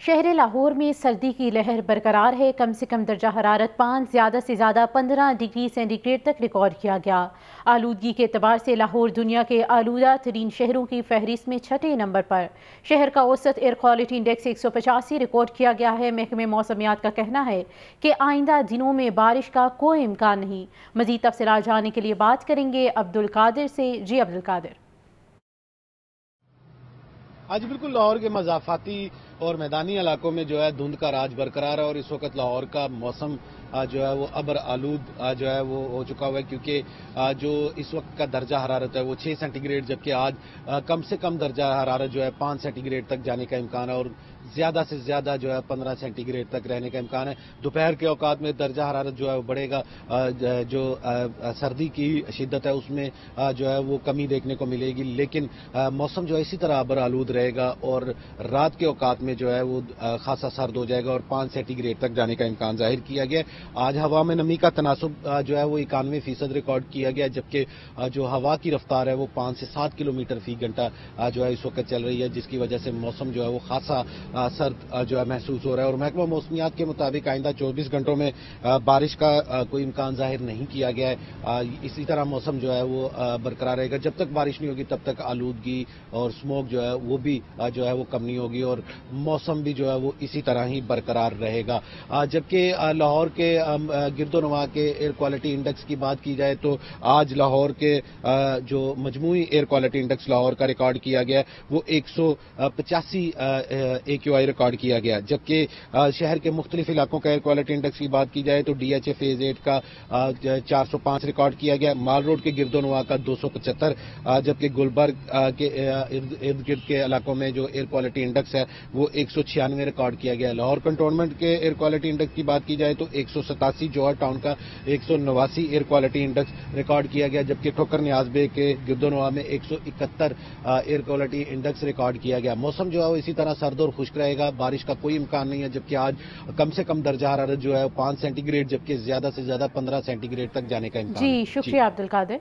शहर लाहौर में सर्दी की लहर बरकरार है। कम से कम दर्जा हरारत पाँच, ज़्यादा से ज़्यादा पंद्रह डिग्री सेंटीग्रेड तक रिकॉर्ड किया गया। आलूदगी के अतबार से लाहौर दुनिया के आलूदा तरीन शहरों की फहरिस्त में छठे नंबर पर। शहर का औसत एयर क्वालिटी इंडेक्स एक सौ पचासी रिकॉर्ड किया गया है। महकमे मौसमियात का कहना है कि आइंदा दिनों में बारिश का कोई इम्कान नहीं। मजीद तफसरा जाने के लिए बात करेंगे अब्दुल कादिर से। जी अब्दुल कादिर। आज बिल्कुल लाहौर के मजाफाती और मैदानी इलाकों में जो है धुंध का राज बरकरार है और इस वक्त लाहौर का मौसम जो है वो अबर आलूद जो है वो हो चुका हुआ है क्योंकि जो इस वक्त का दर्जा हरारत है वो छह सेंटीग्रेड, जबकि आज कम से कम दर्जा हरारत जो है पाँच सेंटीग्रेड तक जाने का इम्कान है और ज़्यादा से ज़्यादा जो है पंद्रह सेंटीग्रेड तक रहने का इम्कान है। दोपहर के औकात में दर्जा हरारत जो है वो बढ़ेगा जो सर्दी की शिद्दत है उसमें जो है वो कमी देखने को मिलेगी, लेकिन मौसम जो है इसी तरह अबर आलूद रहेगा और रात के औकात में जो है वो खासा सर्द हो जाएगा और पाँच सेंटीग्रेड तक जाने का इम्कान ज़ाहिर किया गया। आज हवा में नमी का तनासब जो है वो इक्यानवे फ़ीसद रिकॉर्ड किया गया, जबकि जो हवा की रफ्तार है वो पाँच से सात किलोमीटर फ़ी घंटा जो है इस वक्त चल रही है, जिसकी वजह से मौसम जो है वो खासा सर्द जो है महसूस हो रहा है। और महकमा मौसमियात के मुताबिक आइंदा 24 घंटों में बारिश का कोई इम्कान ज़ाहिर नहीं किया गया है। इसी तरह मौसम जो है वो बरकरार रहेगा। जब तक बारिश नहीं होगी, तब तक आलूदगी और स्मोक जो है वो भी जो है वो कम नहीं होगी और मौसम भी जो है वो इसी तरह ही बरकरार रहेगा जबकि लाहौर के गिरदोनवा के एयर क्वालिटी इंडेक्स की बात की जाए तो आज लाहौर के जो मजमू एयर क्वालिटी इंडेक्स लाहौर का रिकॉर्ड किया गया वो एक सौ पचासी ए क्यू आई रिकॉर्ड किया गया जबकि शहर के मुख्तलिफ़ इलाकों का एयर क्वालिटी इंडेक्स की बात की जाए तो डीएचए फ़ेज़ एट का चार सौ पाँच रिकॉर्ड किया गया माल रोड के गिरदोनवा का दो सौ पचहत्तर जबकि गुलबर्ग के इर्द गिर्द के इलाकों में जो एयर क्वालिटी इंडेक्स है वो एक सौ छियानवे रिकॉर्ड किया गया। लाहौर कंटोनमेंट के एयर क्वालिटी इंडेक्स की बात की जाए तो एक सौ सतासी जोहर टाउन का एक सौ नवासी एयर क्वालिटी इंडेक्स रिकॉर्ड किया गया जबकि ठोकर न्याजबे के गिरदोनवा में एक सौ इकहत्तर एयर क्वालिटी इंडेक्स रिकॉर्ड किया गया। मौसम जो है वो इसी तरह सर्द और खुश्क रहेगा। बारिश का कोई इम्कान नहीं है जबकि आज कम से कम दर्जा हरारत जो है वो पाँच सेंटीग्रेड जबकि ज़्यादा से ज़्यादा पंद्रह सेंटीग्रेड तक जाने का इम्कान जी शुक्रिया अब्दुल कादिर।